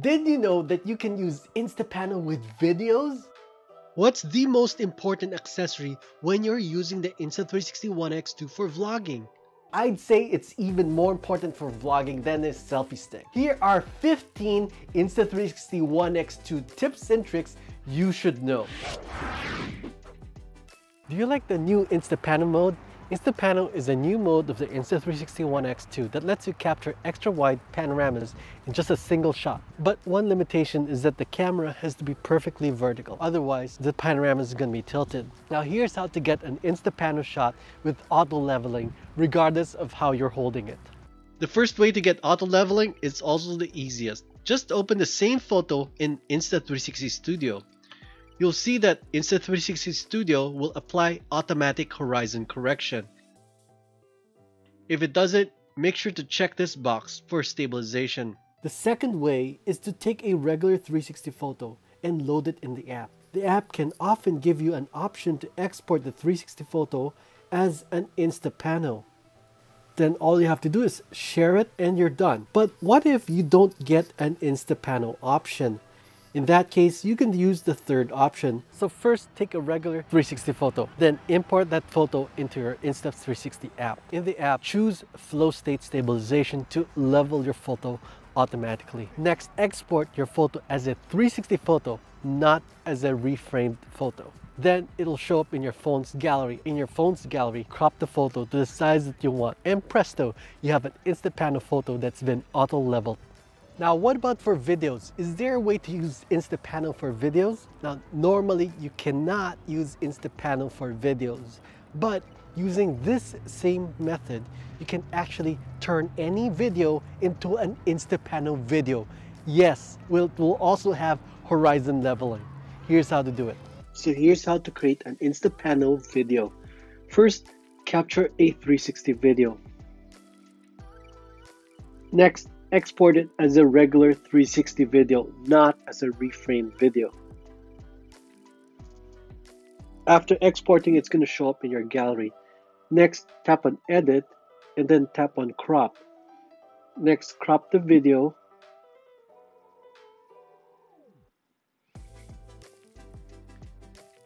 Did you know that you can use Instapano with videos? What's the most important accessory when you're using the Insta360 One X2 for vlogging? I'd say it's even more important for vlogging than a selfie stick. Here are 15 Insta360 One X2 tips and tricks you should know. Do you like the new Instapano mode? Instapano is a new mode of the Insta360 One X2 that lets you capture extra wide panoramas in just a single shot. But one limitation is that the camera has to be perfectly vertical, otherwise the panorama is going to be tilted. Now here's how to get an Instapano shot with auto leveling regardless of how you're holding it. The first way to get auto leveling is also the easiest. Just open the same photo in Insta360 Studio you'll see that Insta360 Studio will apply automatic horizon correction. If it doesn't, make sure to check this box for stabilization. The second way is to take a regular 360 photo and load it in the app. The app can often give you an option to export the 360 photo as an Insta pano. Then all you have to do is share it and you're done. But what if you don't get an Insta pano option? In that case, you can use the third option. So first, take a regular 360 photo, then import that photo into your Insta360 app. In the app, choose Flow State Stabilization to level your photo automatically. Next, export your photo as a 360 photo, not as a reframed photo. Then it'll show up in your phone's gallery. In your phone's gallery, crop the photo to the size that you want. And presto, you have an Instapano photo that's been auto-leveled now, what about for videos? Is there a way to use Instapano for videos? Now, normally you cannot use Instapano for videos, but using this same method, you can actually turn any video into an Instapano video. Yes, we'll, we'll also have horizon leveling. Here's how to do it. So here's how to create an Instapano video. First, capture a 360 video. Next, export it as a regular 360 video, not as a reframed video. After exporting, it's going to show up in your gallery. Next, tap on Edit and then tap on Crop. Next, crop the video.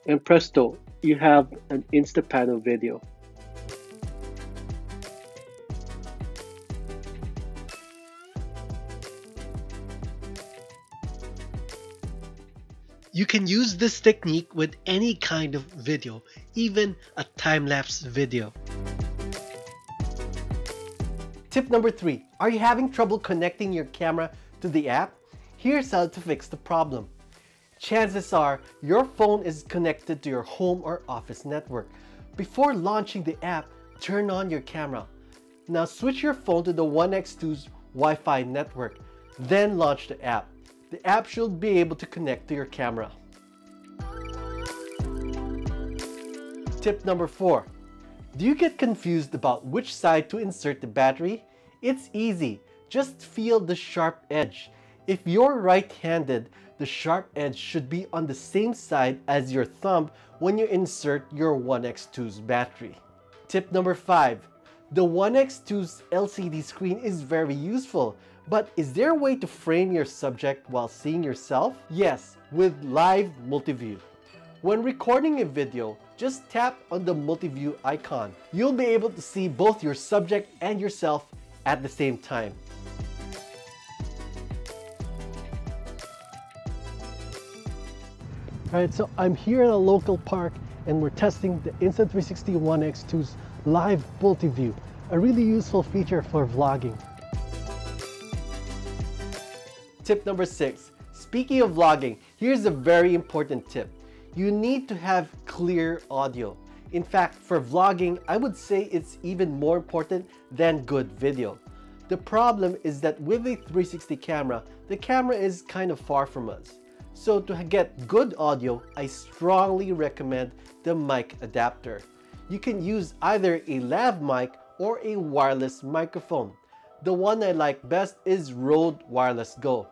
And presto, you have an Instapano video. You can use this technique with any kind of video, even a time-lapse video. Tip number three, are you having trouble connecting your camera to the app? Here's how to fix the problem. Chances are your phone is connected to your home or office network. Before launching the app, turn on your camera. Now switch your phone to the One X2's Wi-Fi network, then launch the app the app should be able to connect to your camera. Tip number four. Do you get confused about which side to insert the battery? It's easy. Just feel the sharp edge. If you're right-handed, the sharp edge should be on the same side as your thumb when you insert your One X2's battery. Tip number 5. The One X2's LCD screen is very useful but is there a way to frame your subject while seeing yourself? Yes, with Live Multiview. When recording a video, just tap on the multi-view icon. You'll be able to see both your subject and yourself at the same time. Alright, so I'm here in a local park and we're testing the Insta360 One X2's live multi-view, a really useful feature for vlogging. Tip number six, speaking of vlogging, here's a very important tip. You need to have clear audio. In fact, for vlogging, I would say it's even more important than good video. The problem is that with a 360 camera, the camera is kind of far from us. So to get good audio, I strongly recommend the mic adapter. You can use either a lav mic or a wireless microphone. The one I like best is Rode Wireless Go.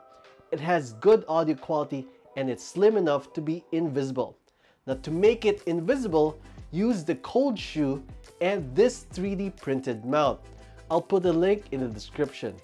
It has good audio quality and it's slim enough to be invisible. Now to make it invisible, use the cold shoe and this 3D printed mount. I'll put a link in the description.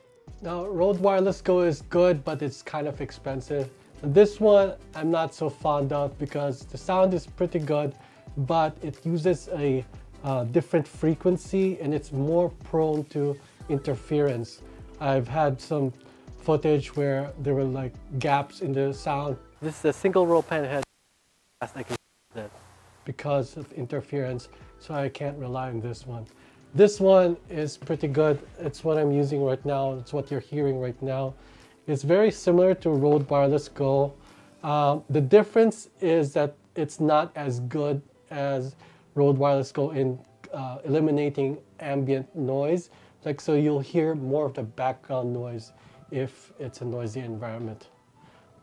Now, Rode Wireless Go is good, but it's kind of expensive. This one I'm not so fond of because the sound is pretty good, but it uses a uh, different frequency and it's more prone to interference. I've had some footage where there were like gaps in the sound. This is a single roll pan head. I can that because of interference, so I can't rely on this one. This one is pretty good. It's what I'm using right now. It's what you're hearing right now. It's very similar to Rode Wireless Go. Um, the difference is that it's not as good as Rode Wireless Go in uh, eliminating ambient noise. Like so you'll hear more of the background noise if it's a noisy environment.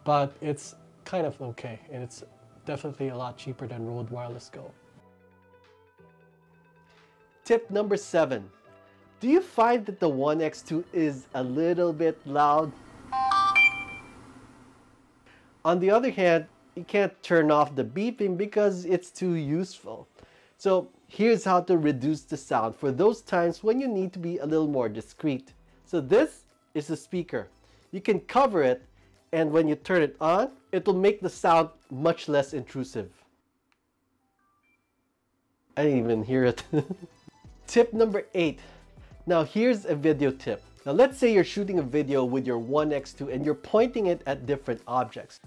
But it's kind of okay and it's definitely a lot cheaper than Rode Wireless Go. Tip number seven. Do you find that the One X2 is a little bit loud? On the other hand, you can't turn off the beeping because it's too useful. So here's how to reduce the sound for those times when you need to be a little more discreet. So this is the speaker. You can cover it and when you turn it on, it will make the sound much less intrusive. I didn't even hear it. Tip number eight. Now here's a video tip. Now let's say you're shooting a video with your One X2 and you're pointing it at different objects.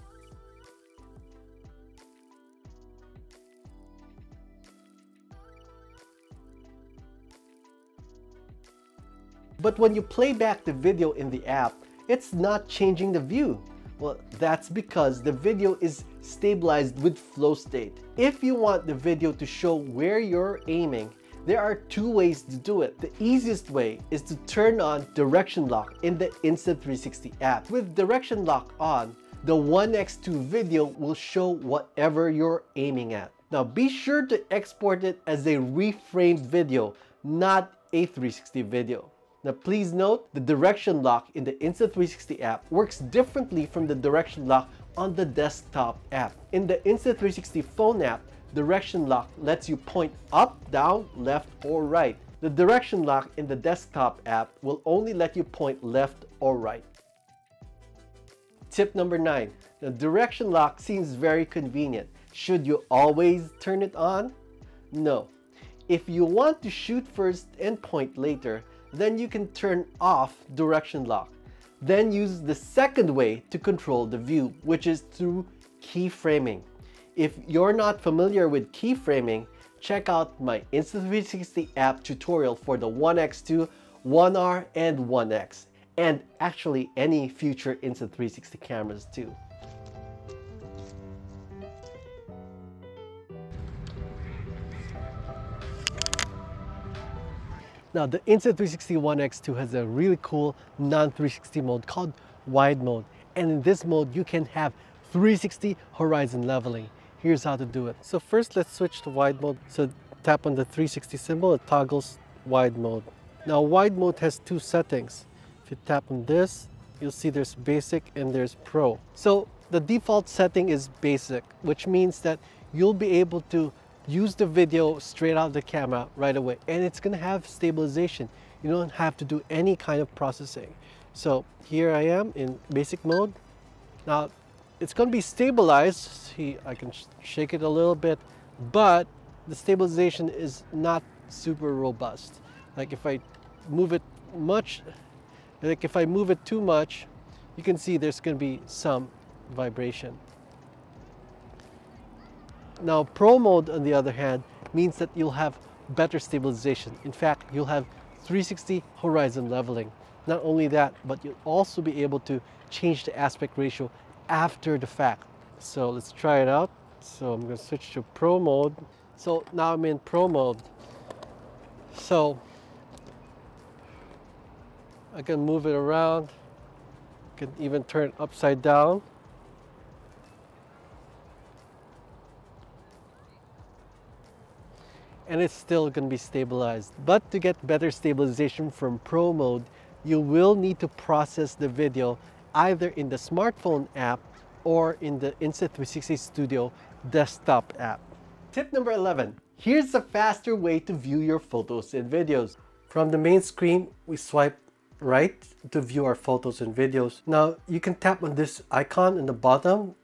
But when you play back the video in the app, it's not changing the view. Well, that's because the video is stabilized with flow state. If you want the video to show where you're aiming, there are two ways to do it. The easiest way is to turn on direction lock in the Insta360 app. With direction lock on, the One X2 video will show whatever you're aiming at. Now be sure to export it as a reframed video, not a 360 video. Now please note, the direction lock in the Insta360 app works differently from the direction lock on the desktop app. In the Insta360 phone app, direction lock lets you point up, down, left, or right. The direction lock in the desktop app will only let you point left or right. Tip number nine, the direction lock seems very convenient. Should you always turn it on? No. If you want to shoot first and point later, then you can turn off direction lock. Then use the second way to control the view, which is through keyframing. If you're not familiar with keyframing, check out my Insta360 app tutorial for the One X2, One R, and One X, and actually any future Insta360 cameras too. Now the Insta360 One X2 has a really cool non-360 mode called wide mode. And in this mode, you can have 360 horizon leveling. Here's how to do it. So first let's switch to wide mode. So tap on the 360 symbol, it toggles wide mode. Now wide mode has two settings. If you tap on this, you'll see there's basic and there's pro. So the default setting is basic, which means that you'll be able to use the video straight out of the camera right away and it's gonna have stabilization. You don't have to do any kind of processing. So here I am in basic mode. Now it's going to be stabilized. See, I can sh shake it a little bit, but the stabilization is not super robust. Like if I move it much, like if I move it too much, you can see there's going to be some vibration. Now Pro mode on the other hand means that you'll have better stabilization. In fact, you'll have 360 horizon leveling. Not only that, but you'll also be able to change the aspect ratio after the fact. So let's try it out. So I'm going to switch to Pro mode. So now I'm in Pro mode. So I can move it around. I can even turn it upside down. And it's still going to be stabilized. But to get better stabilization from Pro mode, you will need to process the video either in the smartphone app or in the Insta360 Studio desktop app. Tip number 11. Here's a faster way to view your photos and videos. From the main screen, we swipe right to view our photos and videos. Now you can tap on this icon in the bottom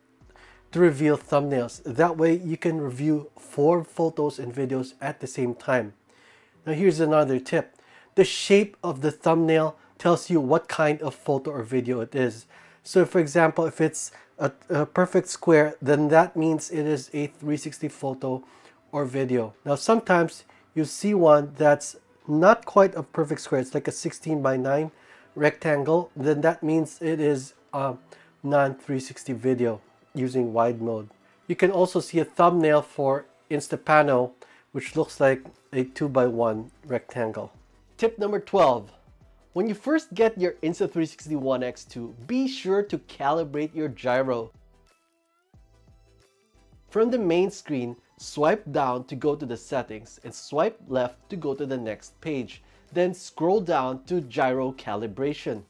to reveal thumbnails. That way you can review four photos and videos at the same time. Now here's another tip. The shape of the thumbnail tells you what kind of photo or video it is. So for example, if it's a, a perfect square, then that means it is a 360 photo or video. Now sometimes you see one that's not quite a perfect square, it's like a 16 by 9 rectangle, then that means it is a non-360 video using wide mode. You can also see a thumbnail for Instapano, which looks like a 2 by 1 rectangle. Tip number 12. When you first get your Insta360 One X2, be sure to calibrate your gyro. From the main screen, swipe down to go to the settings and swipe left to go to the next page. Then scroll down to gyro calibration.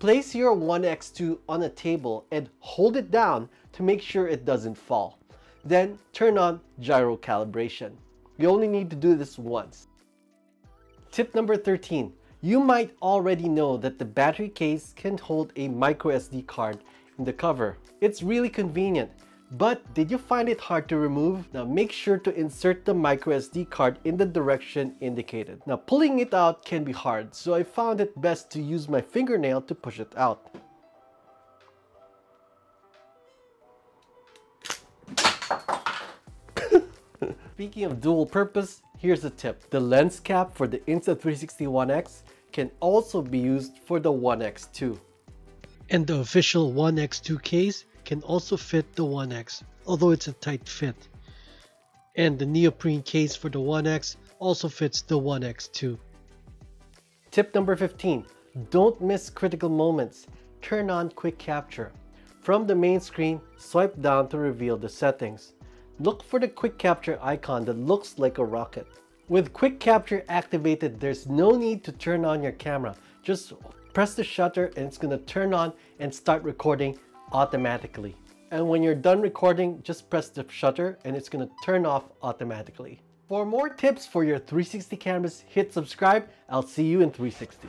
Place your One X2 on a table and hold it down to make sure it doesn't fall. Then turn on gyro calibration. You only need to do this once. Tip number 13. You might already know that the battery case can hold a microSD card in the cover. It's really convenient. But did you find it hard to remove? Now make sure to insert the microSD card in the direction indicated. Now pulling it out can be hard, so I found it best to use my fingernail to push it out. Speaking of dual purpose, here's a tip. The lens cap for the Insta360 One X can also be used for the One X2. And the official One X2 case can also fit the One X, although it's a tight fit. And the neoprene case for the One X also fits the One X2. Tip number 15. Don't miss critical moments. Turn on quick capture. From the main screen, swipe down to reveal the settings. Look for the quick capture icon that looks like a rocket. With quick capture activated, there's no need to turn on your camera. Just press the shutter and it's gonna turn on and start recording automatically. And when you're done recording, just press the shutter and it's gonna turn off automatically. For more tips for your 360 cameras, hit subscribe. I'll see you in 360.